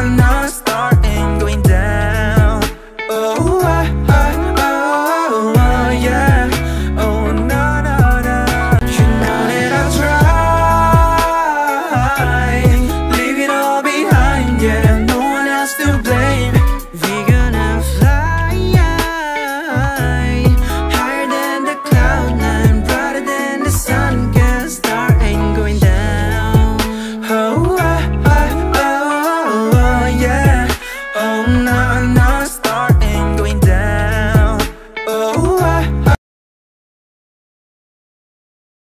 na na